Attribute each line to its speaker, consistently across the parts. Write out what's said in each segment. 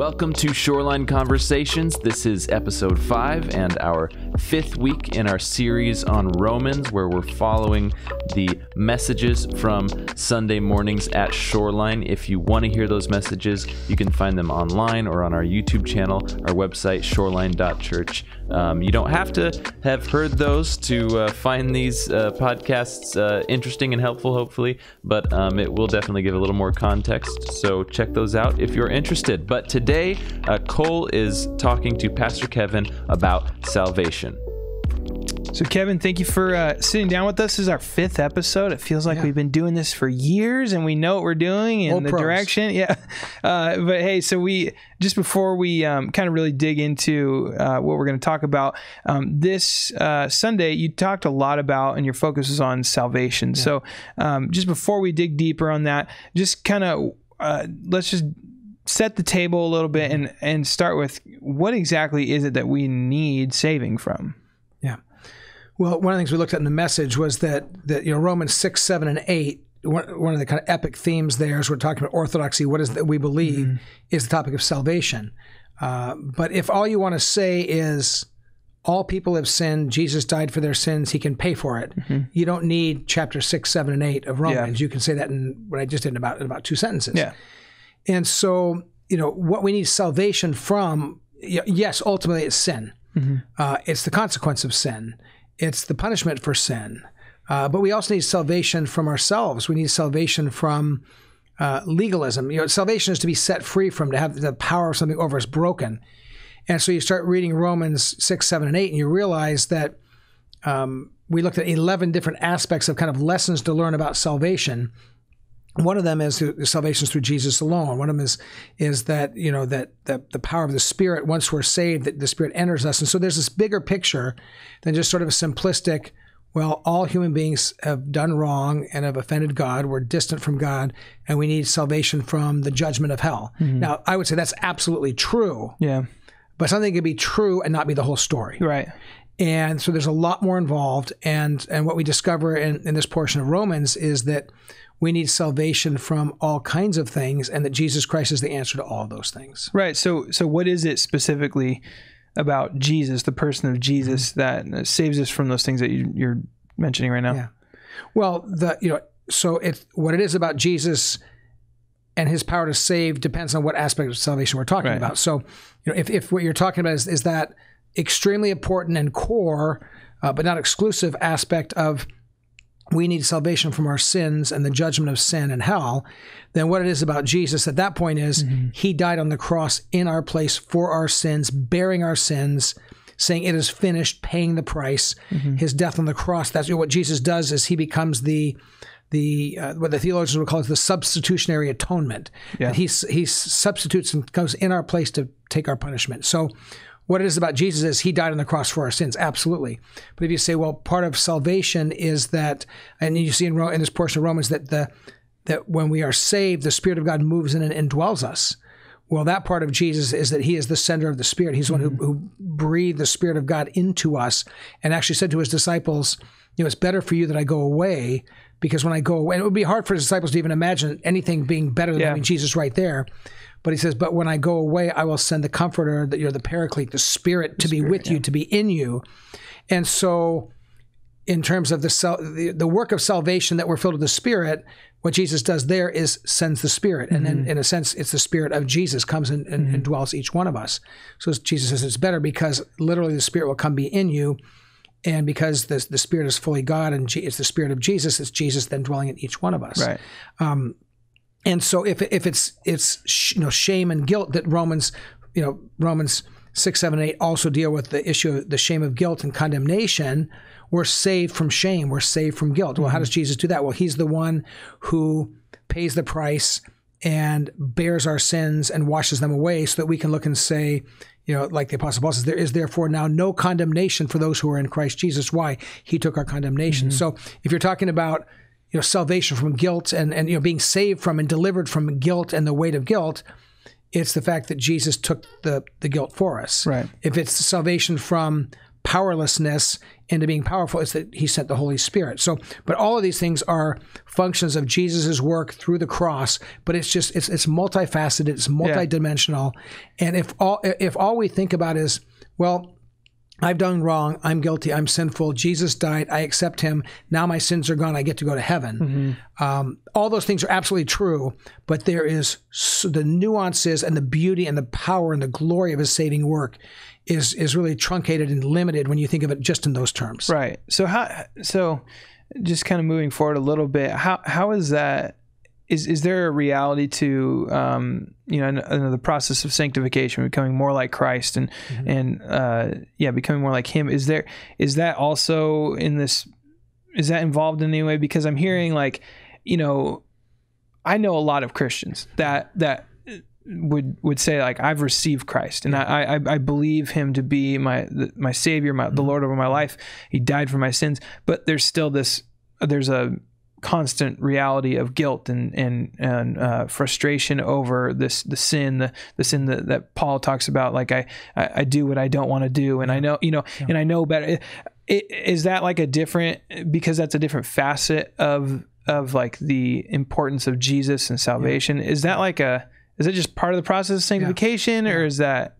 Speaker 1: Welcome to Shoreline Conversations. This is episode five and our fifth week in our series on Romans, where we're following the messages from Sunday mornings at Shoreline. If you want to hear those messages, you can find them online or on our YouTube channel, our website, shoreline.church. Um, you don't have to have heard those to uh, find these uh, podcasts uh, interesting and helpful, hopefully, but um, it will definitely give a little more context. So check those out if you're interested. But today, uh, Cole is talking to Pastor Kevin about salvation.
Speaker 2: So, Kevin, thank you for uh, sitting down with us. This is our fifth episode. It feels like
Speaker 3: Yeah.
Speaker 2: we've been doing this for years and we know what we're doing and
Speaker 3: Old
Speaker 2: the
Speaker 3: pros.
Speaker 2: direction. Yeah. Uh, but hey, so we just before we um, kind of really dig into uh, what we're going to talk about um, this uh, Sunday, you talked a lot about and your focus is on salvation. So, um, just before we dig deeper on that, just kind of uh, let's just set the table a little bit and and start with what exactly is it that we need saving from?
Speaker 3: Yeah. Well, one of the things we looked at in the message was that that you know Romans six, seven, and eight. One, one of the kind of epic themes there is we're talking about orthodoxy. What is that we believe is the topic of salvation. Uh, but if all you want to say is all people have sinned, Jesus died for their sins, He can pay for it. You don't need chapter six, seven, and eight of Romans. You can say that in what I just did in about in about two sentences.
Speaker 2: Yeah.
Speaker 3: And so, you know, what we need salvation from, yes, ultimately it's sin. Uh, it's the consequence of sin. It's the punishment for sin. Uh, but we also need salvation from ourselves. We need salvation from uh, legalism. You know, salvation is to be set free from, to have the power of something over us broken. And so you start reading Romans 6, 7, and 8, and you realize that um, we looked at 11 different aspects of kind of lessons to learn about salvation. One of them is the salvation is through Jesus alone. One of them is is that you know that the, the power of the Spirit once we're saved that the Spirit enters us. And so there's this bigger picture than just sort of a simplistic. Well, all human beings have done wrong and have offended God. We're distant from God, and we need salvation from the judgment of hell. Mm-hmm. Now, I would say that's absolutely true,
Speaker 2: Yeah.
Speaker 3: but something can be true and not be the whole story
Speaker 2: Right.
Speaker 3: and so there's a lot more involved and and what we discover in, in this portion of romans is that we need salvation from all kinds of things and that jesus christ is the answer to all those things
Speaker 2: Right. So, so what is it specifically about Jesus, the person of Jesus,
Speaker 3: Mm-hmm.
Speaker 2: that saves us from those things that you, you're mentioning right now?
Speaker 3: Yeah. well the you know so it what it is about jesus and his power to save depends on what aspect of salvation we're talking
Speaker 2: Right.
Speaker 3: about so you know if, if what you're talking about is, is that extremely important and core uh, but not exclusive aspect of we need salvation from our sins and the judgment of sin and hell, then what it is about Jesus at that point is he died on the cross in our place for our sins, bearing our sins, saying it is finished, paying the price. His death on the cross, that's what Jesus does is he becomes the the uh, what the theologians would call it the substitutionary atonement.
Speaker 2: Yeah.
Speaker 3: He he substitutes and comes in our place to take our punishment. So what it is about Jesus is he died on the cross for our sins, absolutely. But if you say, well, part of salvation is that, and you see in, Ro- in this portion of Romans that the that when we are saved, the Spirit of God moves in and indwells us. Well, that part of Jesus is that he is the sender of the Spirit. He's the one who, mm-hmm. who breathed the Spirit of God into us and actually said to his disciples, you know, it's better for you that I go away because when I go away, and it would be hard for his disciples to even imagine anything being better than
Speaker 2: Yeah.
Speaker 3: having Jesus right there. But he says, but when I go away, I will send the comforter, that you're the paraclete, the spirit to be with you, to be in you. And so in terms of the, the the work of salvation that we're filled with the Spirit, what Jesus does there is sends the Spirit, and then mm-hmm. in a sense, it's the Spirit of Jesus comes and, and, and mm-hmm. dwells each one of us. So Jesus says it's better because literally the Spirit will come be in you, and because the the Spirit is fully God and Je- it's the Spirit of Jesus, it's Jesus then dwelling in each one of us.
Speaker 2: Right.
Speaker 3: Um, And so if if it's it's you know shame and guilt that Romans you know Romans six seven eight also deal with the issue of the shame of guilt and condemnation. We're saved from shame. We're saved from guilt. Well, how does mm-hmm. Jesus do that? Well, He's the one who pays the price and bears our sins and washes them away, so that we can look and say, you know, like the Apostle Paul says, there is therefore now no condemnation for those who are in Christ Jesus. Why? He took our condemnation. Mm-hmm. So if you're talking about you know salvation from guilt and and you know being saved from and delivered from guilt and the weight of guilt it's the fact that Jesus took the the guilt for us
Speaker 2: Right.
Speaker 3: if it's salvation from powerlessness into being powerful. It's that he sent the Holy Spirit. So, but all of these things are functions of Jesus' work through the cross. But it's just it's it's multifaceted. It's multidimensional. And if all if all we think about is well, I've done wrong. I'm guilty. I'm sinful. Jesus died. I accept him. Now my sins are gone. I get to go to heaven. Mm-hmm. Um, all those things are absolutely true, but there is so the nuances and the beauty and the power and the glory of his saving work is is really truncated and limited when you think of it just in those terms.
Speaker 2: Right. So how so just kind of moving forward a little bit, how how is that is is there a reality to um, you know the process of sanctification, becoming more like Christ and mm-hmm. and uh, yeah, becoming more like Him? Is there is that also in this? Is that involved in any way? Because I'm hearing like, you know, I know a lot of Christians that that would would say like I've received Christ and I, I, I believe Him to be my my Savior, my, the mm-hmm. Lord over my life. He died for my sins, but there's still this there's a constant reality of guilt and and and uh, frustration over this the sin the the sin that, that Paul talks about like I, I, I do what I don't want to do and I know you know yeah. and I know better is that like a different because that's a different facet of of like the importance of Jesus and salvation yeah. is that like a is it just part of the process of sanctification yeah. or is that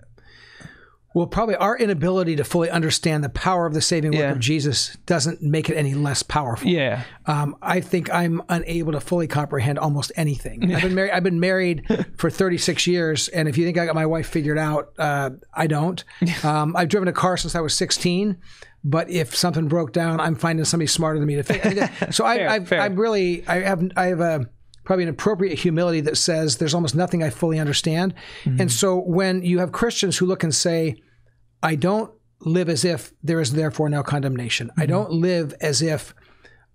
Speaker 3: well, probably our inability to fully understand the power of the saving work yeah. of Jesus doesn't make it any less powerful.
Speaker 2: Yeah,
Speaker 3: um, I think I'm unable to fully comprehend almost anything. I've been married. I've been married for 36 years, and if you think I got my wife figured out, uh, I don't. Um, I've driven a car since I was 16, but if something broke down, I'm finding somebody smarter than me to fix. So I, fair, I've, fair. I've really, I have, I have a probably an appropriate humility that says there's almost nothing I fully understand. Mm-hmm. And so when you have Christians who look and say, I don't live as if there is therefore no condemnation. Mm-hmm. I don't live as if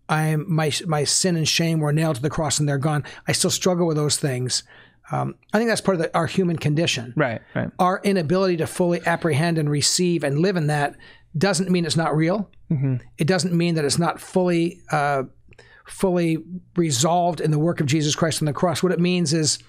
Speaker 3: I'm my my sin and shame were nailed to the cross and they're gone. I still struggle with those things. Um, I think that's part of the, our human condition.
Speaker 2: Right, right.
Speaker 3: Our inability to fully apprehend and receive and live in that doesn't mean it's not real. Mm-hmm. It doesn't mean that it's not fully uh, fully resolved in the work of Jesus Christ on the cross. What it means is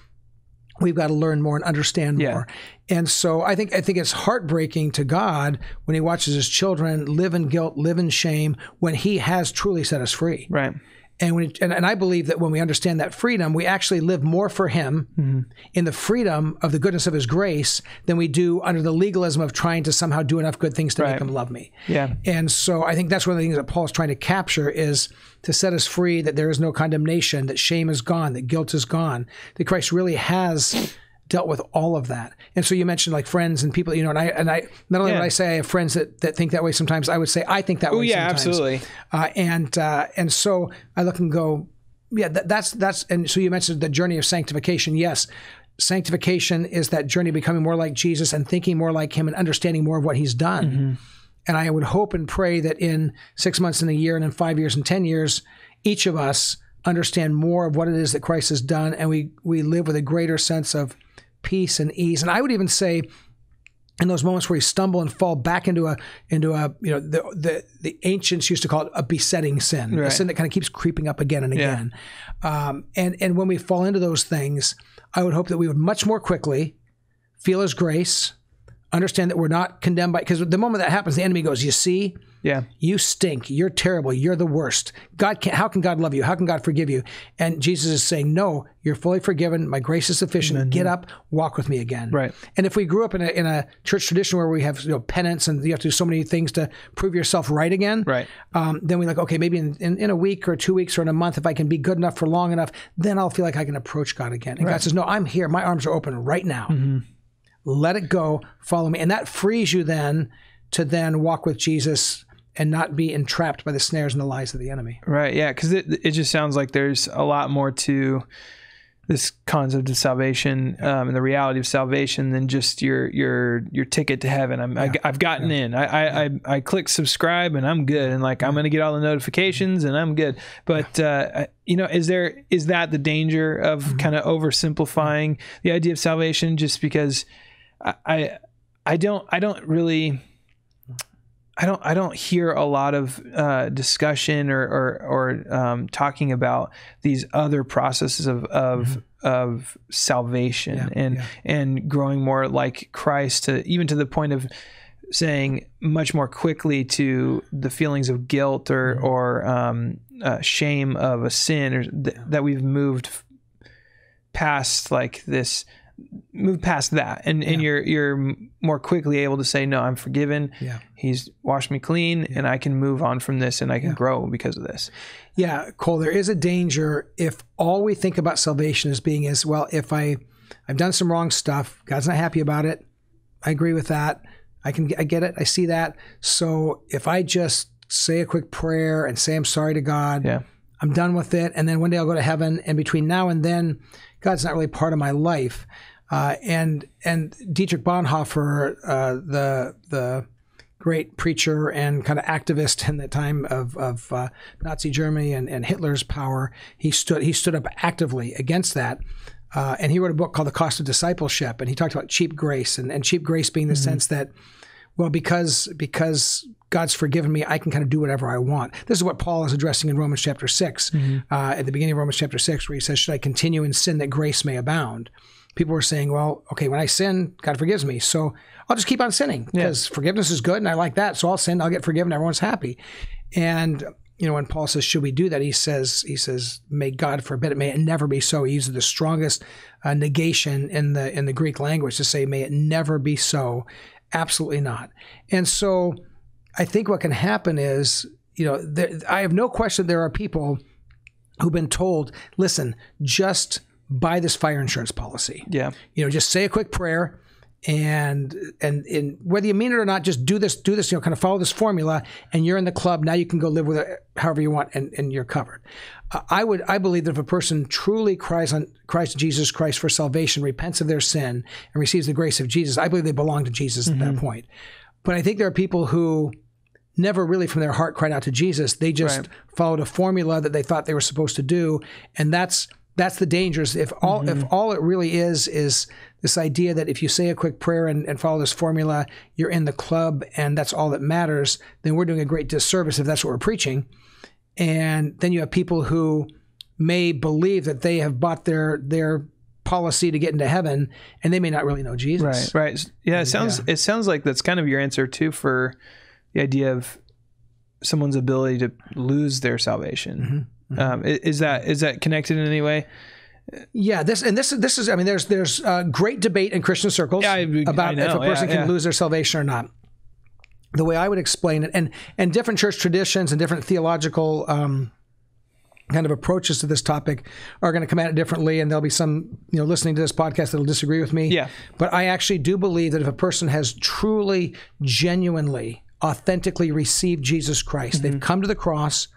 Speaker 3: we've got to learn more and understand yeah. more. And so I think I think it's heartbreaking to God when he watches his children live in guilt, live in shame when he has truly set us free.
Speaker 2: Right.
Speaker 3: And, when, and, and I believe that when we understand that freedom, we actually live more for Him mm-hmm. in the freedom of the goodness of His grace than we do under the legalism of trying to somehow do enough good things to right. make Him love me.
Speaker 2: Yeah.
Speaker 3: And so I think that's one of the things that Paul's trying to capture is to set us free that there is no condemnation, that shame is gone, that guilt is gone, that Christ really has dealt with all of that. And so you mentioned like friends and people, you know, and I and I not only yeah. would I say I have friends that, that think that way sometimes, I would say I think that
Speaker 2: Ooh,
Speaker 3: way.
Speaker 2: yeah,
Speaker 3: sometimes.
Speaker 2: absolutely.
Speaker 3: Uh, and uh, and so I look and go, yeah, that, that's that's and so you mentioned the journey of sanctification. Yes. Sanctification is that journey of becoming more like Jesus and thinking more like him and understanding more of what he's done. Mm-hmm. And I would hope and pray that in six months and a year and in five years and ten years, each of us understand more of what it is that Christ has done and we we live with a greater sense of peace and ease. And I would even say, in those moments where you stumble and fall back into a into a you know the the, the ancients used to call it a besetting sin, right. a sin that kind of keeps creeping up again and again. Yeah. Um, and and when we fall into those things, I would hope that we would much more quickly feel His grace, understand that we're not condemned by because the moment that happens, the enemy goes, "You see."
Speaker 2: Yeah.
Speaker 3: You stink. You're terrible. You're the worst. God can how can God love you? How can God forgive you? And Jesus is saying, No, you're fully forgiven. My grace is sufficient. Amen. Get up, walk with me again.
Speaker 2: Right.
Speaker 3: And if we grew up in a in a church tradition where we have you know penance and you have to do so many things to prove yourself right again,
Speaker 2: right.
Speaker 3: Um, then we're like, okay, maybe in, in, in, a week or two weeks or in a month, if I can be good enough for long enough, then I'll feel like I can approach God again. And right. God says, No, I'm here. My arms are open right now. Mm-hmm. Let it go. Follow me. And that frees you then to then walk with Jesus and not be entrapped by the snares and the lies of the enemy.
Speaker 2: Right. Yeah. Because it it just sounds like there's a lot more to this concept of salvation um, and the reality of salvation than just your your your ticket to heaven. I'm, yeah. I, have gotten yeah. in. I, I, I I click subscribe and I'm good. And like I'm gonna get all the notifications and I'm good. But uh, you know, is there is that the danger of mm-hmm. kind of oversimplifying the idea of salvation just because I I don't I don't really I don't I don't hear a lot of uh, discussion or or, or um, talking about these other processes of of mm-hmm. of salvation yeah, and yeah. and growing more like Christ to even to the point of saying much more quickly to the feelings of guilt or
Speaker 3: Mm-hmm.
Speaker 2: or um, uh, shame of a sin, or th- that we've moved past like this, moved past that, and and you're you're more quickly able to say, no, I'm forgiven.
Speaker 3: Yeah.
Speaker 2: He's washed me clean, and I can move on from this, and I can grow because of this.
Speaker 3: Yeah, Cole, there is a danger if all we think about salvation as being is, well, if I I've done some wrong stuff, God's not happy about it. I agree with that. I can I get it. I see that. So if I just say a quick prayer and say I'm sorry to God,
Speaker 2: Yeah.
Speaker 3: I'm done with it, and then one day I'll go to heaven. And between now and then, God's not really part of my life. Uh, and and Dietrich Bonhoeffer, uh, the the great preacher and kind of activist in the time of, of uh, Nazi Germany and, and Hitler's power, he stood he stood up actively against that. Uh, and he wrote a book called The Cost of Discipleship, and he talked about cheap grace, and, and cheap grace being the sense that, well, because because God's forgiven me, I can kind of do whatever I want. This is what Paul is addressing in Romans chapter 6, uh, at the beginning of Romans chapter 6, where he says, Should I continue in sin that grace may abound? People were saying, Well, okay, when I sin, God forgives me. So I'll just keep on sinning because forgiveness is good and I like that. So I'll sin, I'll get forgiven, everyone's happy. And you know, when Paul says, "Should we do that?" He says, "He says, may God forbid it. May it never be so." He uses the strongest uh, negation in the in the Greek language to say, "May it never be so." Absolutely not. And so, I think what can happen is, you know, there, I have no question there are people who've been told, "Listen, just buy this fire insurance policy."
Speaker 2: Yeah.
Speaker 3: you know, just say a quick prayer and and and whether you mean it or not, just do this, do this, you know, kind of follow this formula, and you're in the club. Now you can go live with it however you want, and, and you're covered. Uh, I would, I believe that if a person truly cries on Christ Jesus Christ for salvation, repents of their sin, and receives the grace of Jesus, I believe they belong to Jesus at that point. But I think there are people who never really from their heart cried out to Jesus. They just
Speaker 2: Right.
Speaker 3: followed a formula that they thought they were supposed to do, and that's that's the dangers. If all if all it really is is this idea that if you say a quick prayer and, and follow this formula, you're in the club and that's all that matters, then we're doing a great disservice if that's what we're preaching. And then you have people who may believe that they have bought their their policy to get into heaven, and they may not really know Jesus.
Speaker 2: Right. Right. Yeah. It sounds. It sounds like that's kind of your answer too for the idea of someone's ability to lose their salvation.
Speaker 3: Mm-hmm.
Speaker 2: Um, is that is that connected in any way?
Speaker 3: Yeah, this and this is this is. I mean, there's there's uh, great debate in Christian circles
Speaker 2: Yeah, I-
Speaker 3: about
Speaker 2: I know,
Speaker 3: if a person
Speaker 2: yeah,
Speaker 3: can
Speaker 2: yeah.
Speaker 3: lose their salvation or not. The way I would explain it, and and different church traditions and different theological um, kind of approaches to this topic are going to come at it differently, and there'll be some you know listening to this podcast that'll disagree with me.
Speaker 2: Yeah.
Speaker 3: but I actually do believe that if a person has truly, genuinely, authentically received Jesus Christ,
Speaker 2: Mm-hmm.
Speaker 3: they've come to the cross,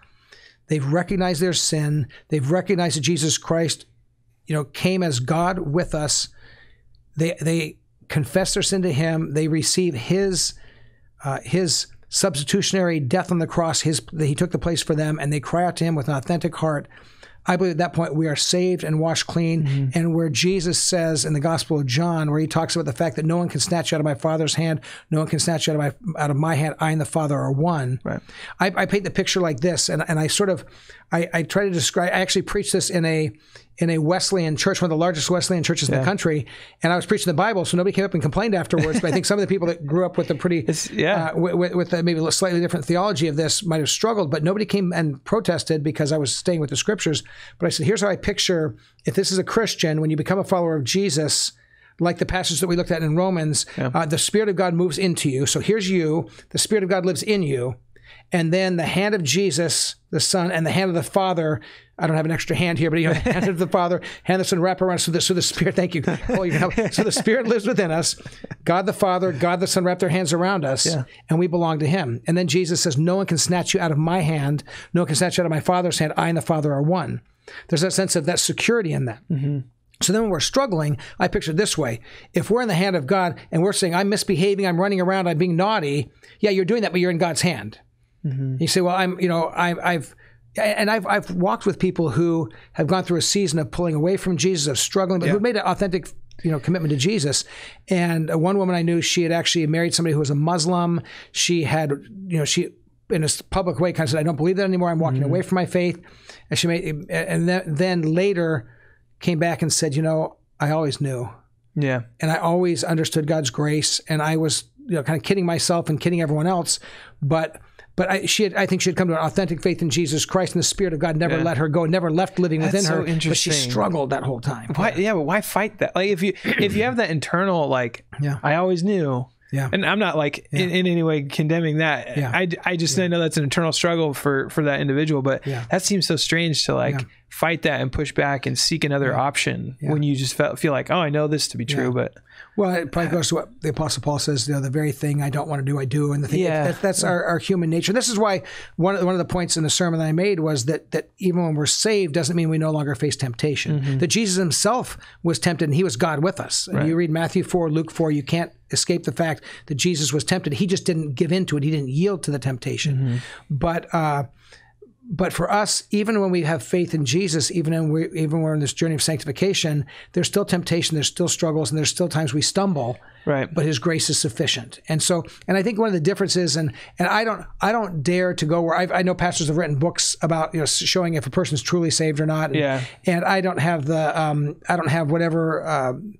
Speaker 3: they've recognized their sin, they've recognized that Jesus Christ you know, came as God with us. They they confess their sin to Him. They receive His uh, His substitutionary death on the cross. His that He took the place for them, and they cry out to Him with an authentic heart. I believe at that point we are saved and washed clean. And where Jesus says in the Gospel of John, where he talks about the fact that no one can snatch you out of my Father's hand, no one can snatch you out of my out of my hand. I and the Father are one.
Speaker 2: Right.
Speaker 3: I, I paint the picture like this, and, and I sort of, I, I try to describe. I actually preached this in a in a Wesleyan church, one of the largest Wesleyan churches in the country, and I was preaching the Bible, so nobody came up and complained afterwards. but I think some of the people that grew up with a pretty,
Speaker 2: yeah.
Speaker 3: uh, with, with, a maybe a slightly different theology of this might have struggled, but nobody came and protested because I was staying with the scriptures. But I said, here's how I picture if this is a Christian, when you become a follower of Jesus like the passage that we looked at in Romans, uh, the Spirit of God moves into you. So here's you, the Spirit of God lives in you. And then the hand of Jesus, the Son, and the hand of the Father. I don't have an extra hand here, but you know, the hand of the Father, hand of the Son, wrap around. So the, so the Spirit, thank you. Oh, you. So the Spirit lives within us. God the Father, God the Son wrap their hands around us, and we belong to Him. And then Jesus says, No one can snatch you out of my hand. No one can snatch you out of my Father's hand. I and the Father are one. There's that sense of that security in that. Mm-hmm. So then when we're struggling, I picture it this way. If we're in the hand of God and we're saying, I'm misbehaving, I'm running around, I'm being naughty, yeah, you're doing that, but you're in God's hand. You say, well, I'm, you know, I, I've, and I've, I've walked with people who have gone through a season of pulling away from Jesus, of struggling, but who've made an authentic, you know, commitment to Jesus. And uh, one woman I knew, she had actually married somebody who was a Muslim. She had, you know, she, in a public way, kind of said, I don't believe that anymore. I'm walking away from my faith. And she made, and then, then later came back and said, you know, I always knew
Speaker 2: Yeah.
Speaker 3: and I always understood God's grace, and I was you know, kind of kidding myself and kidding everyone else. But but I, she had, I think she had come to an authentic faith in Jesus Christ, and the Spirit of God never
Speaker 2: Yeah.
Speaker 3: let her go, never left living
Speaker 2: That's
Speaker 3: within
Speaker 2: so
Speaker 3: her. But she struggled that whole time.
Speaker 2: Why? Yeah, but why fight that? Like, if you if you have that internal, like,
Speaker 3: Yeah.
Speaker 2: I always knew.
Speaker 3: Yeah.
Speaker 2: And I'm not like in, in any way condemning that.
Speaker 3: Yeah.
Speaker 2: I, I just I know that's an internal struggle for for that individual. But
Speaker 3: Yeah.
Speaker 2: that seems so strange to like
Speaker 3: Yeah.
Speaker 2: fight that and push back and seek another option when you just felt, feel like, oh, I know this to be true, but
Speaker 3: Well, it probably goes to what the Apostle Paul says. You know, the very thing I don't want to do, I do, and the thing
Speaker 2: Yeah.
Speaker 3: that, that's our, our human nature. This is why one of, one of the points in the sermon that I made was that that even when we're saved doesn't mean we no longer face temptation.
Speaker 2: Mm-hmm.
Speaker 3: That Jesus Himself was tempted, and He was God with us. And you read Matthew four, Luke four, you can't escape the fact that Jesus was tempted. He just didn't give in to it. He didn't yield to the temptation.
Speaker 2: Mm-hmm.
Speaker 3: But uh, but for us, even when we have faith in Jesus, even when we even when we're in this journey of sanctification, there's still temptation, there's still struggles, and there's still times we stumble.
Speaker 2: Right.
Speaker 3: But His grace is sufficient, and so, and I think one of the differences, and and I don't, I don't dare to go where I've, I know pastors have written books about you know showing if a person's truly saved or not. And,
Speaker 2: Yeah.
Speaker 3: And I don't have the, um, I don't have whatever. Um,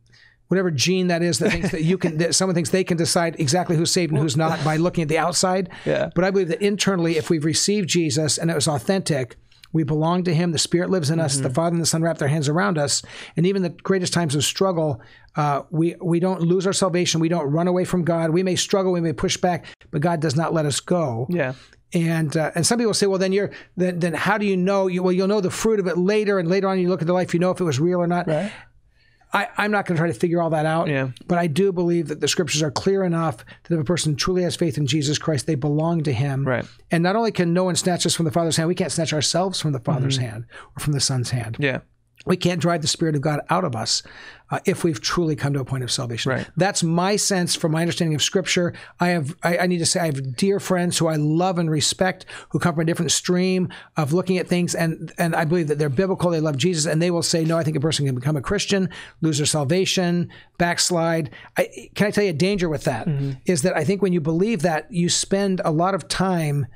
Speaker 3: Whatever gene that is that thinks that you can, that someone thinks they can decide exactly who's saved and who's not by looking at the outside.
Speaker 2: Yeah.
Speaker 3: But I believe that internally, if we've received Jesus and it was authentic, we belong to Him. The Spirit lives in us. The Father and the Son wrap their hands around us. And even the greatest times of struggle, uh, we we don't lose our salvation. We don't run away from God. We may struggle. We may push back, but God does not let us go.
Speaker 2: yeah.
Speaker 3: And uh, and some people say, well, then you're then then how do you know? You, well, you'll know the fruit of it later, and later on you look at the life, you know if it was real or not.
Speaker 2: Right.
Speaker 3: I, I'm not going to try to figure all that out.
Speaker 2: Yeah.
Speaker 3: But I do believe that the scriptures are clear enough that if a person truly has faith in Jesus Christ, they belong to Him.
Speaker 2: Right.
Speaker 3: And not only can no one snatch us from the Father's hand, we can't snatch ourselves from the Father's
Speaker 2: Mm-hmm.
Speaker 3: hand or from the Son's hand.
Speaker 2: Yeah.
Speaker 3: We can't drive the Spirit of God out of us uh, if we've truly come to a point of salvation.
Speaker 2: Right.
Speaker 3: That's my sense from my understanding of Scripture. I have, I, I need to say, I have dear friends who I love and respect, who come from a different stream of looking at things, and and I believe that they're biblical. They love Jesus, and they will say, no, I think a person can become a Christian, lose their salvation, backslide. I, can I tell you a danger with that? Is that I think when you believe that, you spend a lot of time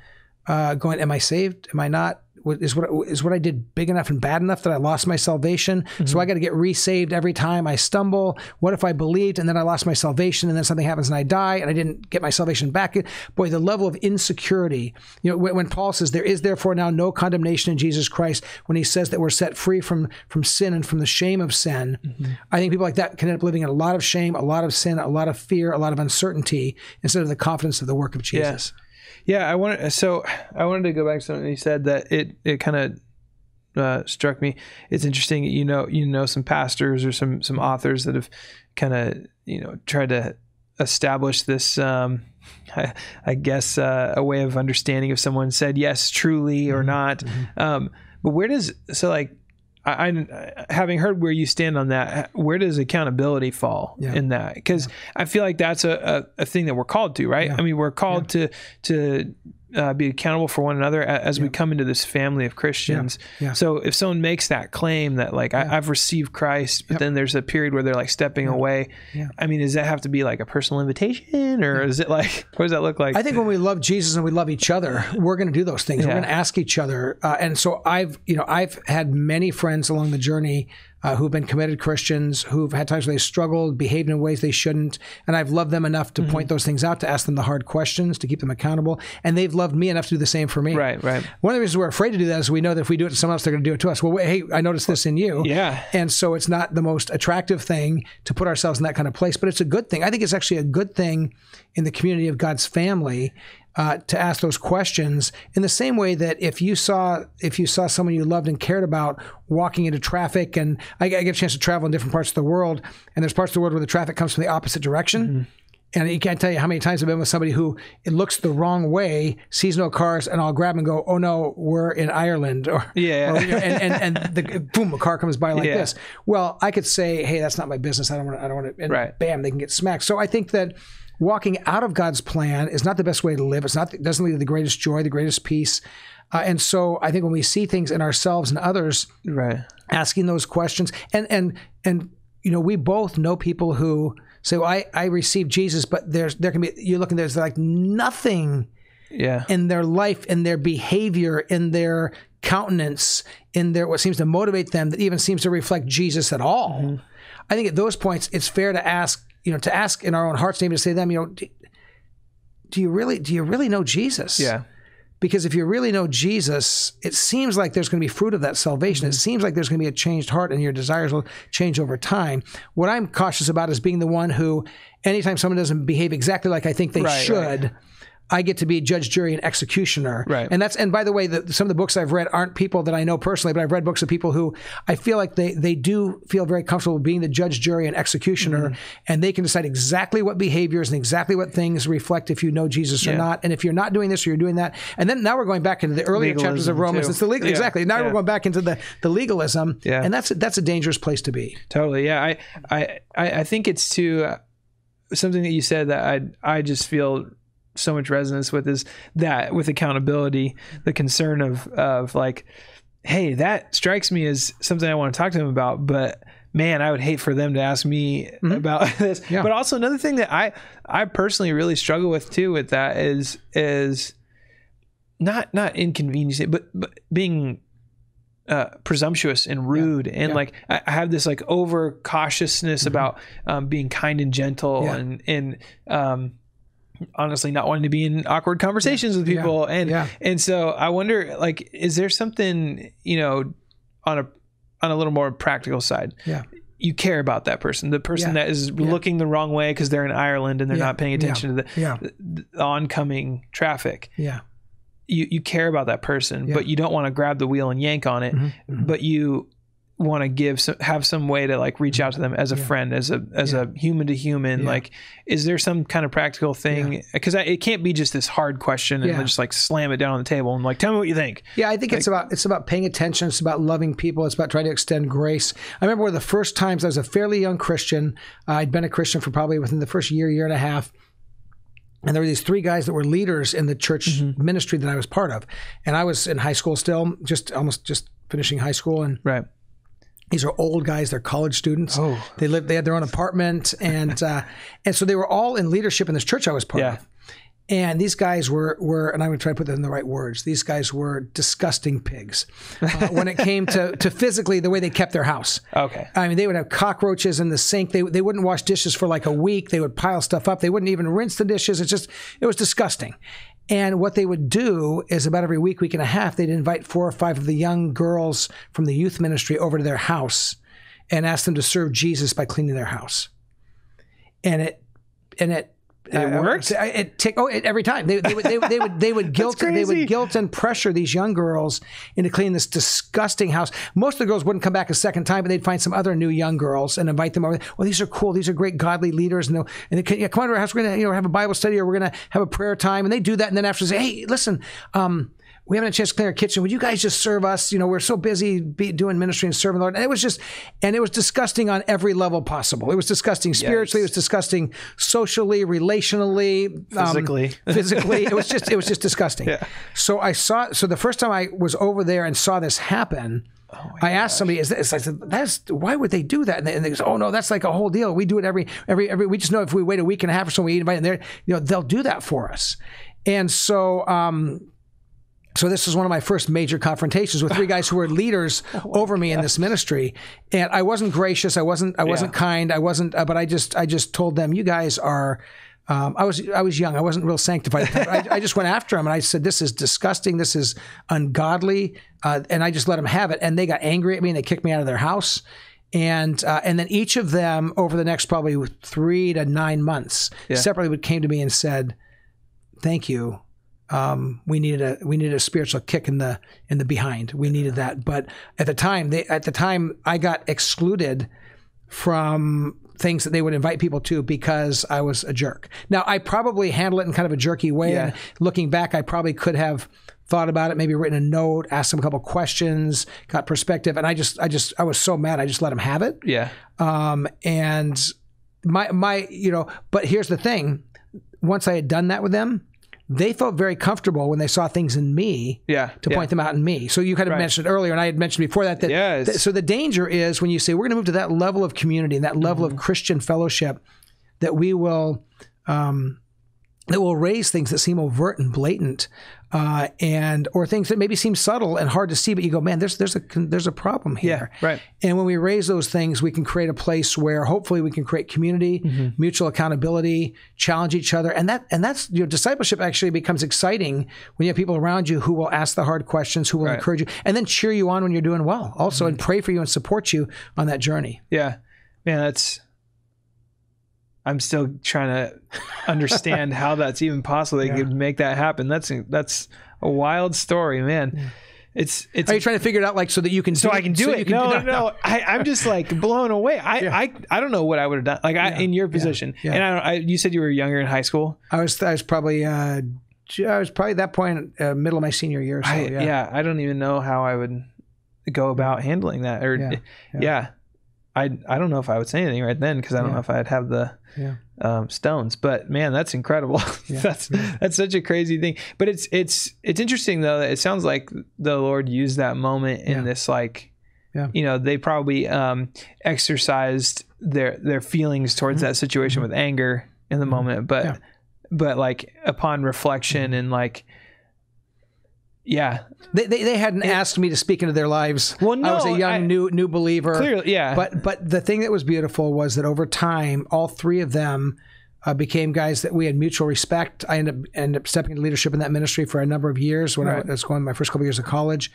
Speaker 3: uh, going, "Am I saved? Am I not? Is what is what I did big enough and bad enough that I lost my salvation? So mm-hmm. I got to get resaved every time I stumble. What if I believed and then I lost my salvation and then something happens and I die and I didn't get my salvation back? Boy, the level of insecurity. You know, when, when Paul says there is therefore now no condemnation in Jesus Christ, when he says that we're set free from from sin and from the shame of sin, mm-hmm. I think people like that can end up living in a lot of shame, a lot of sin, a lot of fear, a lot of uncertainty instead of the confidence of the work of Jesus.
Speaker 2: Yeah, I wanted so I wanted to go back to something you said that it it kind of uh, struck me. It's interesting, you know, you know some pastors or some some authors that have kind of you know tried to establish this. Um, I, I guess uh, a way of understanding if someone said yes truly or not. Um, but where does so like I, I having heard where you stand on that, where does accountability fall
Speaker 3: Yeah.
Speaker 2: in that? Because I feel like that's a, a, a thing that we're called to, right? I mean, we're called to to uh, be accountable for one another as we come into this family of Christians.
Speaker 3: Yeah.
Speaker 2: So if someone makes that claim that like I, I've received Christ, but then there's a period where they're like stepping away.
Speaker 3: Yeah.
Speaker 2: I mean, does that have to be like a personal invitation, or is it like what does that look like?
Speaker 3: I think when we love Jesus and we love each other, we're going to do those things. We're going to ask each other. Uh, and so I've, you know, I've had many friends along the journey uh, who've been committed Christians, who've had times where they struggled, behaved in ways they shouldn't, and I've loved them enough to
Speaker 2: Mm-hmm.
Speaker 3: point those things out, to ask them the hard questions, to keep them accountable, and they've loved me enough to do the same for me.
Speaker 2: Right, right.
Speaker 3: One of the reasons we're afraid to do that is we know that if we do it to someone else, they're going to do it to us. Well, wait, hey, I noticed this in you.
Speaker 2: Yeah.
Speaker 3: And so it's not the most attractive thing to put ourselves in that kind of place, but it's a good thing. I think it's actually a good thing in the community of God's family uh, to ask those questions in the same way that if you saw if you saw someone you loved and cared about walking into traffic, and I, I get a chance to travel in different parts of the world, and there's parts of the world where the traffic comes from the opposite direction. And you can't tell you how many times I've been with somebody who it looks the wrong way, sees no cars, and I'll grab and go, "Oh no, we're in Ireland," or
Speaker 2: Yeah.
Speaker 3: or, and and, and the, boom, a car comes by like
Speaker 2: Yeah.
Speaker 3: this. Well, I could say, "Hey, that's not my business. I don't want to. I don't want to." And
Speaker 2: Right.
Speaker 3: bam, they can get smacked. So I think that walking out of God's plan is not the best way to live. It's not. It doesn't lead to the greatest joy, the greatest peace. Uh, and so I think when we see things in ourselves and others,
Speaker 2: right.
Speaker 3: asking those questions and and and you know we both know people who say well, I I received Jesus but there's there can be you're looking there's like nothing
Speaker 2: Yeah.
Speaker 3: in their life in their behavior in their countenance in their what seems to motivate them that even seems to reflect Jesus at all I think at those points it's fair to ask you know to ask in our own hearts maybe to say to them you know "D- do you really do you really know Jesus?
Speaker 2: Yeah.
Speaker 3: Because if you really know Jesus, it seems like there's going to be fruit of that salvation. It mm-hmm. seems like there's going to be a changed heart and your desires will change over time. What I'm cautious about is being the one who, anytime someone doesn't behave exactly like I think they
Speaker 2: Right,
Speaker 3: should,
Speaker 2: right.
Speaker 3: I get to be judge, jury, and executioner.
Speaker 2: Right.
Speaker 3: And that's and by the way, the, some of the books I've read aren't people that I know personally, but I've read books of people who I feel like they they do feel very comfortable being the judge, jury, and executioner,
Speaker 2: Mm-hmm.
Speaker 3: and they can decide exactly what behaviors and exactly what things reflect if you know Jesus or not, and if you're not doing this or you're doing that. And then now we're going back into the earlier chapters of Romans.
Speaker 2: too.
Speaker 3: It's the legal
Speaker 2: Yeah.
Speaker 3: exactly. Now
Speaker 2: Yeah.
Speaker 3: we're going back into the the legalism.
Speaker 2: Yeah.
Speaker 3: And that's that's a dangerous place to be.
Speaker 2: Totally. Yeah. I, I, I I think it's too uh, something that you said that I, I just feel so much resonance with is that with accountability, the concern of, of like, Hey, that strikes me as something I want to talk to them about, but man, I would hate for them to ask me about this.
Speaker 3: Mm-hmm. Yeah.
Speaker 2: But also another thing that I, I personally really struggle with too, with that is, is not, not inconveniencing, but, but being uh, presumptuous and rude and
Speaker 3: Yeah.
Speaker 2: like I have this like over cautiousness about um, being kind and gentle
Speaker 3: Mm-hmm. Yeah.
Speaker 2: and and um, honestly not wanting to be in awkward conversations with
Speaker 3: Yeah.
Speaker 2: people and
Speaker 3: Yeah.
Speaker 2: and so I wonder like is there something you know on a on a little more practical side
Speaker 3: Yeah.
Speaker 2: you care about that person the person
Speaker 3: Yeah.
Speaker 2: that is looking the wrong way because they're in Ireland and they're
Speaker 3: Yeah.
Speaker 2: not paying attention to the,
Speaker 3: Yeah.
Speaker 2: the, oncoming traffic
Speaker 3: Yeah.
Speaker 2: you you care about that person,
Speaker 3: Yeah.
Speaker 2: but you don't want to grab the wheel and yank on it,
Speaker 3: Mhm, mhm.
Speaker 2: but you want to give some, have some way to like reach out to them as a
Speaker 3: Yeah.
Speaker 2: friend, as a as
Speaker 3: Yeah.
Speaker 2: a human to human.
Speaker 3: Yeah.
Speaker 2: Like, is there some kind of practical thing? Because it can't be just this hard question and just like slam it down on the table and like tell me what you think.
Speaker 3: Yeah, I think it's about it's about paying attention. It's about loving people. It's about trying to extend grace. I remember one of the first times I was a fairly young Christian. Uh, I'd been a Christian for probably within the first year, year and a half. And there were these three guys that were leaders in the church ministry that I was part of. And I was in high school still, just almost just finishing high school. And
Speaker 2: Right.
Speaker 3: These are old guys; they're college students.
Speaker 2: Oh.
Speaker 3: They lived, they had their own apartment, and uh, and so they were all in leadership in this church I was part
Speaker 2: Yeah.
Speaker 3: of. And these guys were were, and I'm going to try to put them in the right words. These guys were disgusting pigs uh, when it came to to physically the way they kept their house.
Speaker 2: Okay.
Speaker 3: I mean, they would have cockroaches in the sink. They they wouldn't wash dishes for like a week. They would pile stuff up. They wouldn't even rinse the dishes. It's just it was disgusting. And what they would do is about every week, week and a half, they'd invite four or five of the young girls from the youth ministry over to their house and ask them to serve Jesus by cleaning their house. And it and it
Speaker 2: It worked?
Speaker 3: It, it tick, oh, it, every time they, they would they, would- they would they would guilt they would guilt and pressure these young girls into cleaning this disgusting house. Most of the girls wouldn't come back a second time, but they'd find some other new young girls and invite them over. Well, these are cool. These are great godly leaders, and and they can, yeah, come on to our house. We're gonna you know have a Bible study or we're gonna have a prayer time, and they do that, and then after say, hey, listen. Um, we haven't had a chance to clean our kitchen. Would you guys just serve us? You know, we're so busy be, doing ministry and serving the Lord. And it was just, and it was disgusting on every level possible. It was disgusting spiritually. It was disgusting socially, relationally, um,
Speaker 2: Physically.
Speaker 3: physically. It was just, it was just disgusting.
Speaker 2: Yeah.
Speaker 3: So I saw. So the first time I was over there and saw this happen, I asked somebody, "Is this?" I said, "That's why would they do that?" And they, and they go, "Oh no, that's like a whole deal. We do it every every every. We just know if we wait a week and a half or so, we invite them there. You know, they'll do that for us." And so. um so this was one of my first major confrontations with three guys who were leaders over me in this ministry, and I wasn't gracious. I wasn't. I wasn't kind. I wasn't. Uh, but I just. I just told them, "You guys are." Um, I was. I was young. I wasn't real sanctified. I, I just went after them, and I said, "This is disgusting. This is ungodly." Uh, and I just let them have it, and they got angry at me, and they kicked me out of their house. And uh, and then each of them, over the next probably three to nine months, separately, would came to me and said, "Thank you." Um, we needed a we needed a spiritual kick in the in the behind. We needed that. But at the time, they at the time I got excluded from things that they would invite people to because I was a jerk. Now I probably handled it in kind of a jerky way.
Speaker 2: Yeah.
Speaker 3: And looking back, I probably could have thought about it, maybe written a note, asked them a couple questions, got perspective, and I just I just I was so mad I just let them have it.
Speaker 2: Yeah.
Speaker 3: Um, and my my you know, but here's the thing: once I had done that with them, they felt very comfortable when they saw things in me
Speaker 2: Yeah.
Speaker 3: to
Speaker 2: yeah.
Speaker 3: point them out in me. So you kind of
Speaker 2: Right.
Speaker 3: mentioned earlier, and I had mentioned before that that,
Speaker 2: Yes.
Speaker 3: that- so the danger is when you say we're going to move to that level of community and that level
Speaker 2: Mm-hmm.
Speaker 3: of Christian fellowship, that we will. Um, that will raise things that seem overt and blatant, uh, and or things that maybe seem subtle and hard to see, but you go, man, there's there's a there's a problem here.
Speaker 2: Yeah, right.
Speaker 3: And when we raise those things, we can create a place where hopefully we can create community,
Speaker 2: Mm-hmm.
Speaker 3: mutual accountability, challenge each other, and that and that's your discipleship actually becomes exciting when you have people around you who will ask the hard questions, who will
Speaker 2: Right. Mm-hmm.
Speaker 3: encourage you, and then cheer you on when you're doing well, also, and pray for you and support you on that journey.
Speaker 2: Yeah, man, that's. I'm still trying to understand how that's even possible. They could make that happen. That's that's a wild story, man. It's it's
Speaker 3: Are you trying to figure it out like so that you can
Speaker 2: so
Speaker 3: do
Speaker 2: I can do
Speaker 3: so
Speaker 2: it.
Speaker 3: you can
Speaker 2: no, no, I, I'm just like blown away. I, I, I don't know what I would have done. Like I, in your position,
Speaker 3: yeah.
Speaker 2: and I, don't, I, you said you were younger in high school.
Speaker 3: I was I was probably uh, I was probably at that point uh, middle of my senior year. So,
Speaker 2: I,
Speaker 3: yeah.
Speaker 2: yeah. I don't even know how I would go about handling that. Or
Speaker 3: Yeah,
Speaker 2: yeah,
Speaker 3: yeah.
Speaker 2: I, I don't know if I would say anything right then because I don't
Speaker 3: Yeah.
Speaker 2: know if I'd have the
Speaker 3: Yeah.
Speaker 2: um, stones. But man, that's incredible. that's that's such a crazy thing. But it's it's it's interesting though that it sounds like the Lord used that moment in
Speaker 3: Yeah.
Speaker 2: this like.
Speaker 3: Yeah.
Speaker 2: You know, they probably um, exercised their their feelings towards that situation with anger in the moment, but
Speaker 3: Mm-hmm. Yeah.
Speaker 2: but like upon reflection and like yeah
Speaker 3: They, they, they hadn't asked me to speak into their lives.
Speaker 2: Well,
Speaker 3: I was a young
Speaker 2: I-
Speaker 3: new new believer.
Speaker 2: clearly yeah
Speaker 3: But but the thing that was beautiful was that over time, all three of them uh, became guys that we had mutual respect. I ended up ended up stepping into leadership in that ministry for a number of years when
Speaker 2: Right.
Speaker 3: I was going my first couple of years of college.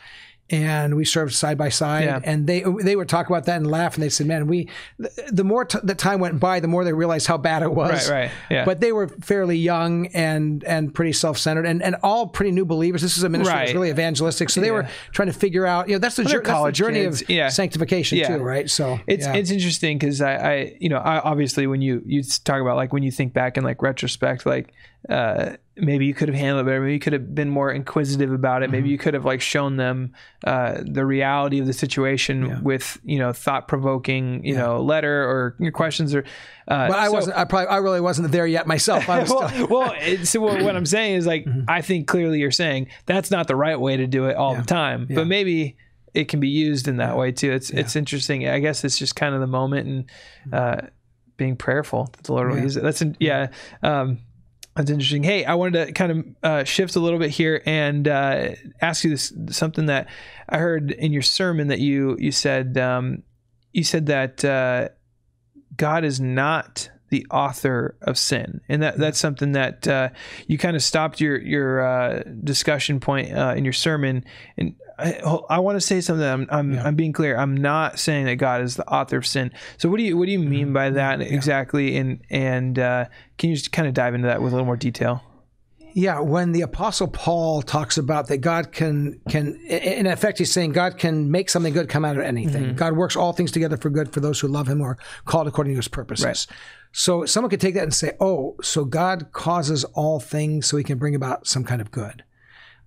Speaker 3: And we served side by side,
Speaker 2: Yeah.
Speaker 3: and they they would talk about that and laugh, and they said, "Man, we." The, the more t- the time went by, the more they realized how bad it was.
Speaker 2: Right, right, yeah.
Speaker 3: But they were fairly young and and pretty self centered, and, and all pretty new believers. This is a ministry that was really evangelistic, so they were trying to figure out. You know, that's the,
Speaker 2: they're
Speaker 3: jour- that's the
Speaker 2: college
Speaker 3: journey
Speaker 2: kids.
Speaker 3: of
Speaker 2: Yeah.
Speaker 3: sanctification too, right? So
Speaker 2: it's it's interesting because I, I you know I, obviously when you you talk about like when you think back in like retrospect like uh maybe you could have handled it better maybe you could have been more inquisitive about it maybe
Speaker 3: Mm-hmm.
Speaker 2: you could have like shown them uh the reality of the situation with you know thought provoking you know letter or your questions or uh
Speaker 3: But I
Speaker 2: so-
Speaker 3: wasn't. I probably. I really wasn't there yet myself. I was still,
Speaker 2: well, well it, so what, what I'm saying is like
Speaker 3: Mm-hmm.
Speaker 2: I think clearly you're saying that's not the right way to do it all the time, but maybe it can be used in that way too. It's it's interesting. I guess it's just kind of the moment and uh, being prayerful that the Lord will
Speaker 3: Mm-hmm. Yeah.
Speaker 2: use it. That's yeah. Um, that's interesting. Hey, I wanted to kind of uh, shift a little bit here and uh, ask you this something that I heard in your sermon that you you said um, you said that uh, God is not the author of sin, and that that's something that uh, you kind of stopped your your uh, discussion point uh, in your sermon. And I, I want to say something. I'm I'm, I'm being clear. I'm not saying that God is the author of sin. So what do you what do you mean by that exactly? And and uh, can you just kind of dive into that with a little more detail?
Speaker 3: Yeah, when the apostle Paul talks about that God can can in effect he's saying God can make something good come out of anything.
Speaker 2: Mm-hmm.
Speaker 3: God works all things together for good for those who love him or called according to his purposes.
Speaker 2: Right.
Speaker 3: So someone could take that and say, "Oh, so God causes all things so he can bring about some kind of good."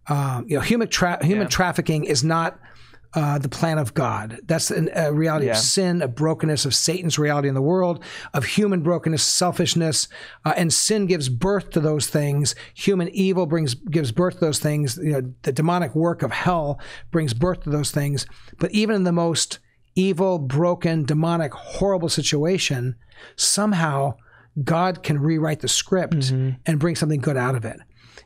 Speaker 3: Um, you know, human tra- human trafficking is not uh, the plan of God. That's an- a reality
Speaker 2: Yeah.
Speaker 3: of sin, of brokenness, of Satan's reality in the world, of human brokenness, selfishness, uh, and sin gives birth to those things. Human evil brings gives birth to those things. You know, the demonic work of hell brings birth to those things. But even in the most evil, broken, demonic, horrible situation, somehow God can rewrite the script and bring something good out of it.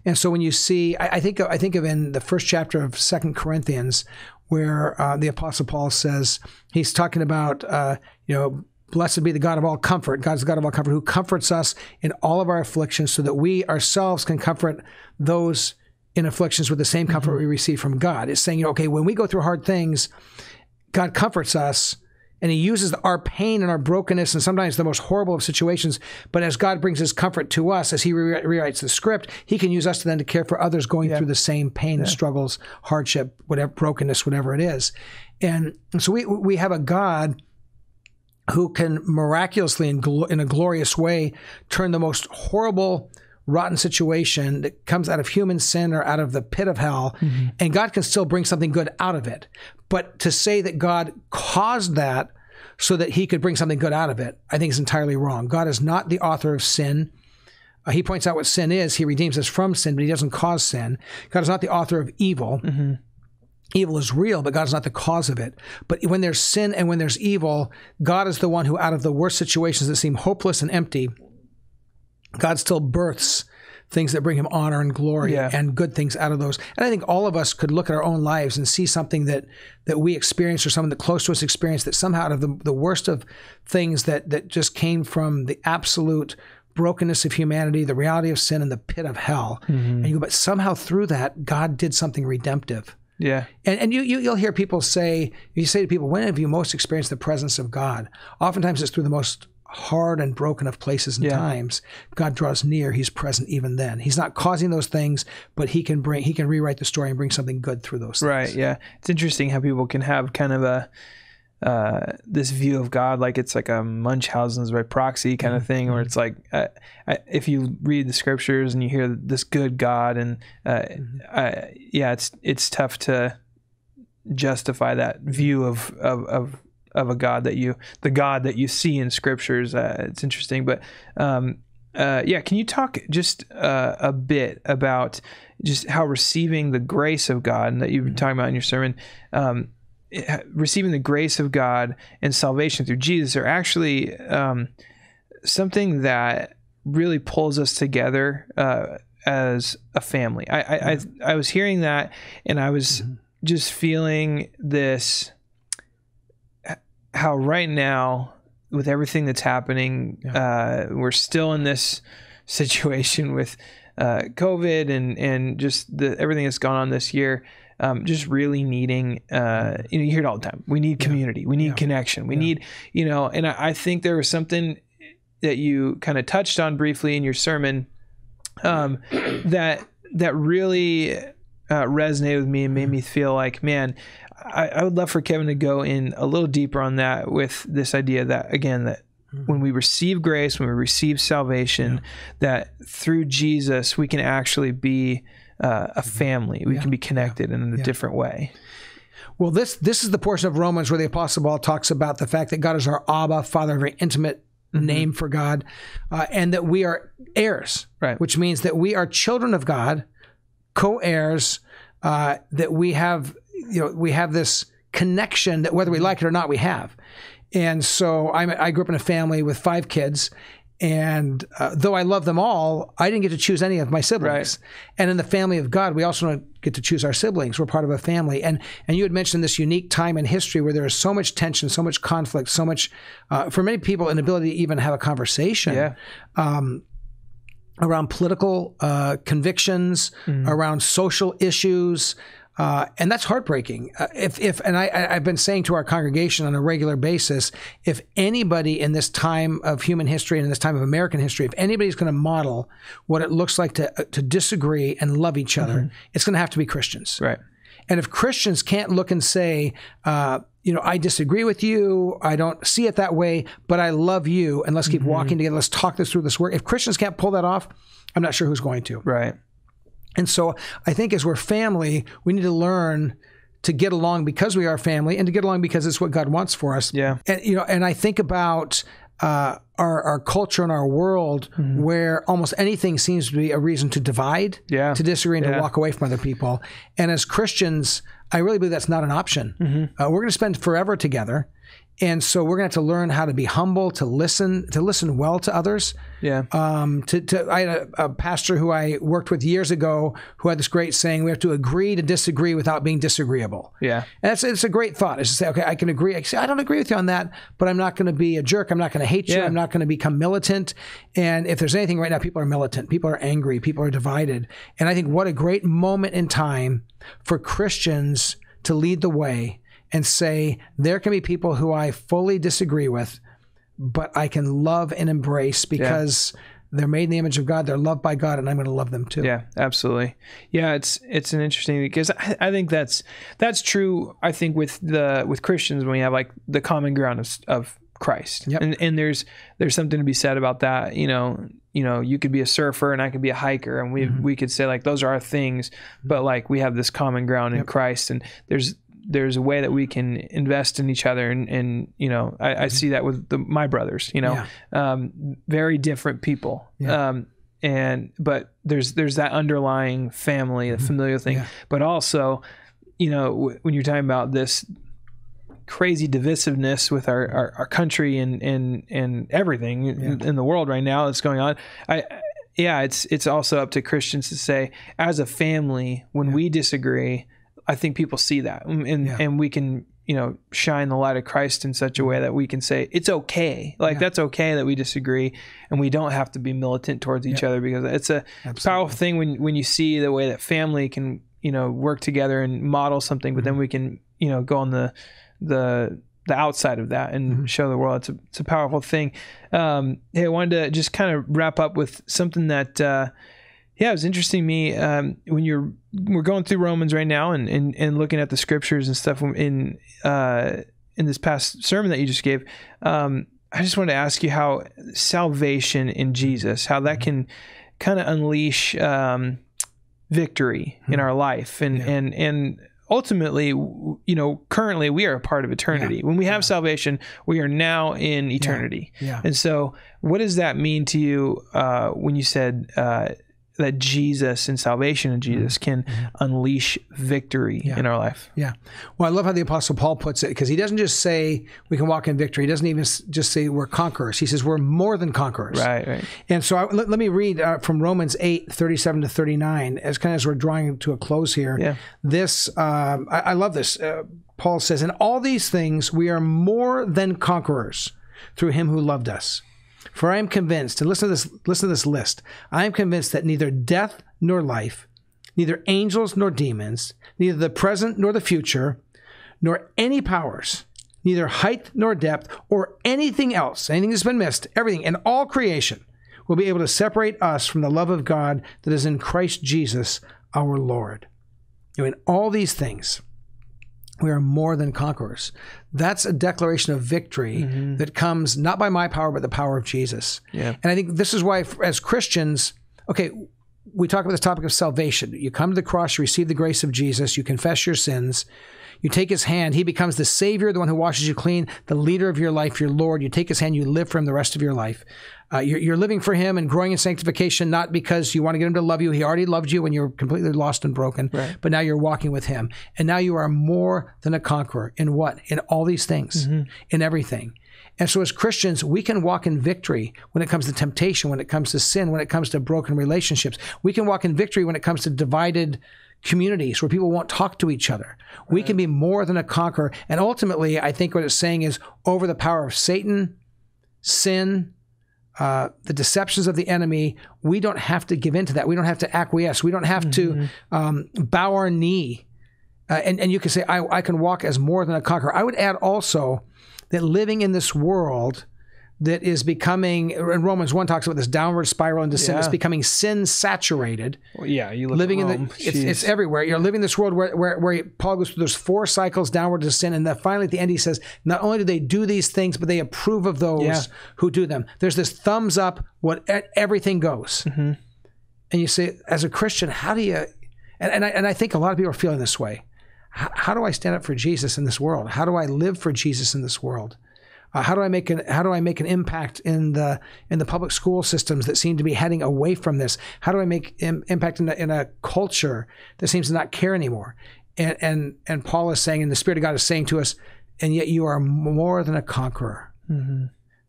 Speaker 3: And so when you see, I, I think I think of in the first chapter of Second Corinthians, where uh, the Apostle Paul says he's talking about, uh, you know, blessed be the God of all comfort. God's the God of all comfort, who comforts us in all of our afflictions, so that we ourselves can comfort those in afflictions with the same comfort we receive from God. It's saying, you know, okay, when we go through hard things, God comforts us and he uses our pain and our brokenness and sometimes the most horrible of situations. But as God brings his comfort to us, as he re- rewrites the script, he can use us to then to care for others going through the same pain, struggles, hardship, whatever, brokenness, whatever it is. And so we, we have a God who can miraculously in a glorious way turn the most horrible rotten situation that comes out of human sin or out of the pit of hell and God can still bring something good out of it. But to say that God caused that so that he could bring something good out of it I think is entirely wrong. God is not the author of sin. Uh, he points out what sin is. He redeems us from sin but he doesn't cause sin. God is not the author of evil. Evil is real, but God is not the cause of it. But when there's sin and when there's evil, God is the one who, out of the worst situations that seem hopeless and empty, God still births things that bring him honor and glory
Speaker 2: Yeah.
Speaker 3: and good things out of those. And I think all of us could look at our own lives and see something that that we experienced or someone that close to us experienced that somehow out of the, the worst of things that that just came from the absolute brokenness of humanity, the reality of sin and the pit of hell. Mm-hmm. And you go, but somehow through that, God did something redemptive.
Speaker 2: Yeah.
Speaker 3: And, and you, you, you'll hear people say, you say to people, when have you most experienced the presence of God? Oftentimes it's through the most hard and broken of places and
Speaker 2: Yeah.
Speaker 3: times. God draws near. He's present even then. He's not causing those things, but he can bring, he can rewrite the story and bring something good through those things.
Speaker 2: Right. Yeah. It's interesting how people can have kind of a uh, this view of God like it's like a Munchausen's by proxy kind of thing, where it's like uh, I, if you read the scriptures and you hear this good God, and uh, I, yeah, it's it's tough to justify that view of of. of of a God that you, the God that you see in scriptures, uh, it's interesting. But um, uh, yeah, can you talk just uh, a bit about just how receiving the grace of God and that you've been talking about in your sermon, um, receiving the grace of God and salvation through Jesus are actually um, something that really pulls us together uh, as a family. I, I, I I was hearing that and I was just feeling this how right now with everything that's happening uh, we're still in this situation with uh, covid and and just the everything that's gone on this year um, just really needing uh, you know you hear it all the time. We need community. We need connection. We need you know and I, I think there was something that you kind of touched on briefly in your sermon um, that that really uh, resonated with me and made me feel like, man, I, I would love for Kevin to go in a little deeper on that with this idea that again that when we receive grace, when we receive salvation, that through Jesus we can actually be uh, a family. We can be connected in a different way.
Speaker 3: Well, this this is the portion of Romans where the Apostle Paul talks about the fact that God is our Abba, Father, a very intimate
Speaker 2: Mm-hmm.
Speaker 3: name for God, uh, and that we are heirs,
Speaker 2: Right.
Speaker 3: which means that we are children of God, co-heirs, uh, that we have, you know, we have this connection that whether we like it or not, we have. And so I'm, I grew up in a family with five kids. And uh, though I love them all, I didn't get to choose any of my siblings. And in the family of God, we also don't get to choose our siblings. We're part of a family. And and you had mentioned this unique time in history where there is so much tension, so much conflict, so much, uh, for many people, an ability to even have a conversation
Speaker 2: Yeah.
Speaker 3: around political uh, convictions, around social issues. Uh, and that's heartbreaking. Uh, if, if, and I, I've been saying to our congregation on a regular basis, if anybody in this time of human history and in this time of American history, if anybody's going to model what it looks like to uh, to disagree and love each other, it's going to have to be Christians.
Speaker 2: Right.
Speaker 3: And if Christians can't look and say, uh, you know, I disagree with you, I don't see it that way, but I love you, and let's keep walking together, let's talk this through this work. If Christians can't pull that off, I'm not sure who's going to.
Speaker 2: Right.
Speaker 3: And so I think as we're family, we need to learn to get along because we are family and to get along because it's what God wants for us.
Speaker 2: Yeah.
Speaker 3: And you know, and I think about uh, our our culture and our world where almost anything seems to be a reason to divide,
Speaker 2: Yeah.
Speaker 3: to disagree, and
Speaker 2: Yeah.
Speaker 3: to walk away from other people. And as Christians, I really believe that's not an option. Uh, we're going to spend forever together. And so we're going to have to learn how to be humble, to listen, to listen well to others,
Speaker 2: Yeah.
Speaker 3: um, to, to I had a, a pastor who I worked with years ago who had this great saying: "We have to agree to disagree without being disagreeable."
Speaker 2: yeah.
Speaker 3: And it's, it's a great thought. Is to say, okay, I can agree. I, say, I don't agree with you on that, but I'm not going to be a jerk. I'm not going to hate you.
Speaker 2: Yeah.
Speaker 3: I'm not going to become militant. And if there's anything right now, people are militant. People are angry. People are divided. And I think what a great moment in time for Christians to lead the way and say there can be people who I fully disagree with, but I can love and embrace because they're made in the image of God. They're loved by God, and I'm going to love them too.
Speaker 2: Yeah, absolutely. Yeah, it's it's an interesting because I, I think that's that's true. I think with the with Christians when we have like the common ground of, of Christ,
Speaker 3: Yep.
Speaker 2: and and there's there's something to be said about that. You know, you know, you could be a surfer and I could be a hiker, and we mm-hmm. we could say like those are our things, but like we have this common ground in Christ, and there's there's a way that we can invest in each other and, and you know I, I see that with the, my brothers you know um, very different people. Um, and but there's there's that underlying family the familial thing.
Speaker 3: Yeah.
Speaker 2: but also you know w- when you're talking about this crazy divisiveness with our, our, our country and and and everything in, in the world right now that's going on i yeah, it's it's also up to Christians to say, as a family, when we disagree, I think people see that, and and,
Speaker 3: Yeah.
Speaker 2: and we can you know shine the light of Christ in such a way that we can say it's okay, like
Speaker 3: Yeah.
Speaker 2: that's okay that we disagree, and we don't have to be militant towards each other because it's a powerful thing when when you see the way that family can you know work together and model something, but then
Speaker 3: Mm-hmm.
Speaker 2: we can you know go on the the the outside of that and
Speaker 3: Mm-hmm.
Speaker 2: show the world it's a it's a powerful thing. Um, hey, I wanted to just kind of wrap up with something that uh, yeah, it was interesting to me um, when you're we're going through Romans right now and, and and looking at the scriptures and stuff in uh, in this past sermon that you just gave. Um, I just wanted to ask you how salvation in Jesus, how that can kind of unleash um, victory in our life, and and and ultimately, you know, currently we are a part of eternity. When we have salvation, we are now in eternity.
Speaker 3: Yeah.
Speaker 2: And so, what does that mean to you uh, when you said uh, that Jesus and salvation in Jesus can unleash victory in our life?
Speaker 3: Yeah. Well, I love how the Apostle Paul puts it because he doesn't just say we can walk in victory. He doesn't even just say we're conquerors. He says we're more than conquerors.
Speaker 2: Right, right.
Speaker 3: And so I, let, let me read uh, from Romans 8, 37 to 39, as kind of as we're drawing to a close here.
Speaker 2: Yeah.
Speaker 3: This, um, I, I love this. Uh, Paul says, In all these things, we are more than conquerors through him who loved us. For I am convinced, and listen to this, listen to this list. I am convinced that neither death nor life, neither angels nor demons, neither the present nor the future, nor any powers, neither height nor depth, or anything else, anything that's been missed, everything in all creation will be able to separate us from the love of God that is in Christ Jesus our Lord. I mean, all these things, we are more than conquerors. That's a declaration of victory mm-hmm. that comes not by my power, but the power of Jesus.
Speaker 2: Yeah.
Speaker 3: And I think this is why, as Christians, okay, we talk about this topic of salvation. You come to the cross, you receive the grace of Jesus, you confess your sins, you take his hand, he becomes the Savior, the one who washes you clean, the leader of your life, your Lord. You take his hand, you live for him the rest of your life. Uh, you're, you're living for him and growing in sanctification, not because you want to get him to love you. He already loved you when you were completely lost and broken, but now you're walking with him. And now you are more than a conqueror in what? In all these things, in everything. And so, as Christians, we can walk in victory when it comes to temptation, when it comes to sin, when it comes to broken relationships. We can walk in victory when it comes to divided communities where people won't talk to each other. We can be more than a conqueror. And ultimately, I think what it's saying is over the power of Satan, sin, uh, the deceptions of the enemy, we don't have to give in to that. We don't have to acquiesce. We don't have to um, bow our knee. Uh, and, and you can say, I, I can walk as more than a conqueror. I would add also that living in this world that is becoming, and Romans 1 talks about this downward spiral into sin, it's becoming sin saturated.
Speaker 2: Well, yeah, you
Speaker 3: living in
Speaker 2: Rome,
Speaker 3: the it's, it's everywhere. You're living this world where, where, where paul goes through those four cycles downward to sin and then finally at the end he says not only do they do these things but they approve of those
Speaker 2: Yeah.
Speaker 3: who do them. There's this thumbs up what everything goes.
Speaker 2: Mm-hmm.
Speaker 3: and you say as a christian how do you and, and, I, and i think a lot of people are feeling this way. How, how do i stand up for jesus in this world? How do i live for jesus in this world uh, how do I make an How do I make an impact in the in the public school systems that seem to be heading away from this? How do I make Im- impact in a, in a culture that seems to not care anymore? And and and Paul is saying, and the Spirit of God is saying to us, and yet you are more than a conqueror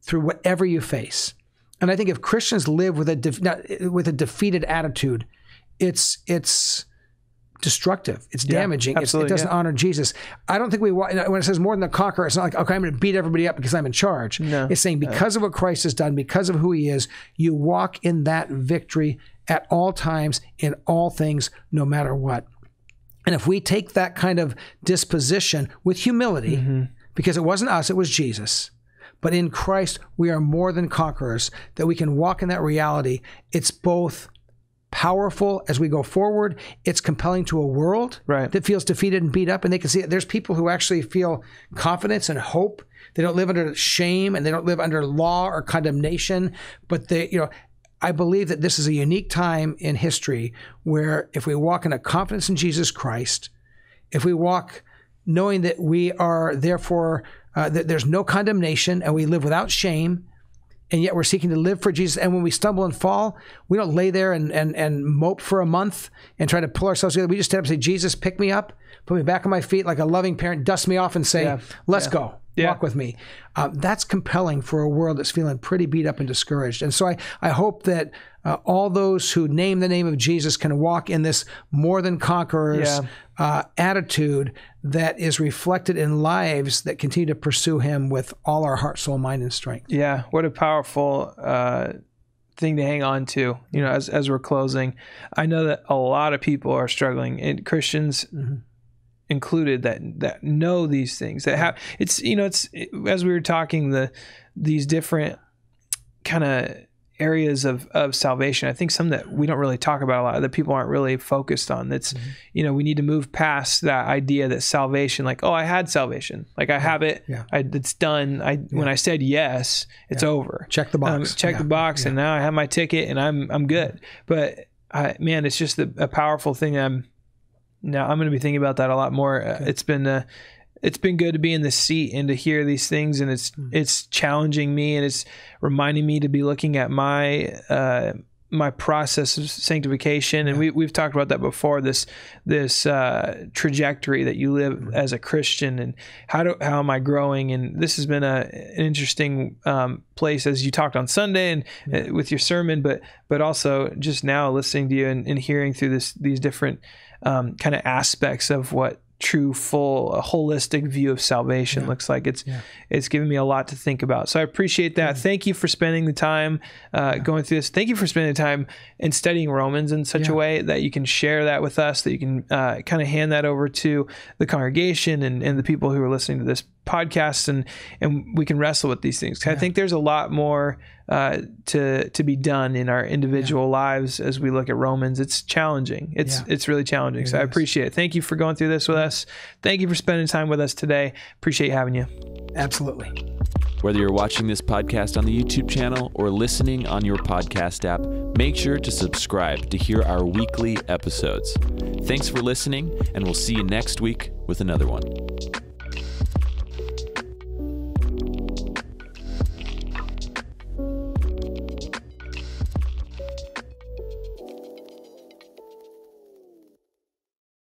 Speaker 3: through whatever you face. And I think if Christians live with a not, with a defeated attitude, it's it's destructive. It's damaging. It's, it doesn't
Speaker 2: yeah.
Speaker 3: honor Jesus. I don't think we when it says more than the conqueror. It's not like okay, I'm going to beat everybody up because I'm in charge.
Speaker 2: No.
Speaker 3: It's saying because of what Christ has done, because of who He is, you walk in that victory at all times, in all things, no matter what. And if we take that kind of disposition with humility,
Speaker 2: Mm-hmm.
Speaker 3: because it wasn't us, it was Jesus. But in Christ, we are more than conquerors, that we can walk in that reality. It's both powerful as we go forward, it's compelling to a world
Speaker 2: Right.
Speaker 3: that feels defeated and beat up. And they can see it. There's people who actually feel confidence and hope. They don't live under shame and they don't live under law or condemnation. But they, you know, I believe that this is a unique time in history where if we walk in a confidence in Jesus Christ, if we walk knowing that we are therefore uh, that there's no condemnation and we live without shame and yet we're seeking to live for jesus and when we stumble and fall we don't lay there and, and, and mope for a month and try to pull ourselves together we just stand up and say jesus pick me up put me back on my feet like a loving parent dust me off and say
Speaker 2: Yeah.
Speaker 3: let's go
Speaker 2: Yeah.
Speaker 3: Walk with me. Uh, that's compelling for a world that's feeling pretty beat up and discouraged. And so I, I hope that uh, all those who name the name of Jesus can walk in this more than conquerors
Speaker 2: Yeah.
Speaker 3: Uh, attitude that is reflected in lives that continue to pursue Him with all our heart, soul, mind, and strength.
Speaker 2: Yeah, what a powerful uh, thing to hang on to. You know, as as we're closing, I know that a lot of people are struggling, and Christians included, that that know these things. That have it's you know it's as we were talking the these different kind of areas of, of salvation. I think some that we don't really talk about a lot that people aren't really focused on. That's you know we need to move past that idea that salvation, like oh I had salvation, like I have it,
Speaker 3: Yeah.
Speaker 2: I, it's done. I when I said yes, it's over.
Speaker 3: Check the
Speaker 2: Um,
Speaker 3: box.
Speaker 2: check
Speaker 3: Yeah.
Speaker 2: the box, and now I have my ticket, and I'm I'm good. But I, man, it's just a, a powerful thing. I'm now I'm going to be thinking about that a lot more. Uh, It's been uh, it's been good to be in the seat and to hear these things, and it's it's challenging me, and it's reminding me to be looking at my. Uh, my process of sanctification, and we we've talked about that before. This this uh, trajectory that you live as a Christian, and how do how am I growing? And this has been a an interesting um, place as you talked on Sunday and uh, with your sermon, but but also just now listening to you and, and hearing through this these different um, kind of aspects of what true full holistic view of salvation looks like. It's it's given me a lot to think about. So i appreciate that. Thank you for spending the time uh, going through this. Thank you for spending the time and studying romans in such a way that you can share that with us that you can uh, kind of hand that over to the congregation and, and the people who are listening to this podcast and and we can wrestle with these things. I think there's a lot more uh, to to be done in our individual lives as we look at Romans. It's challenging. It's
Speaker 3: Yeah.
Speaker 2: it's really challenging. so I appreciate it. Thank you for going through this with us. Thank you for spending time with us today. Appreciate having you.
Speaker 3: Absolutely.
Speaker 1: Whether you're watching this podcast on the YouTube channel or listening on your podcast app, make sure to subscribe to hear our weekly episodes. Thanks for listening, and we'll see you next week with another one.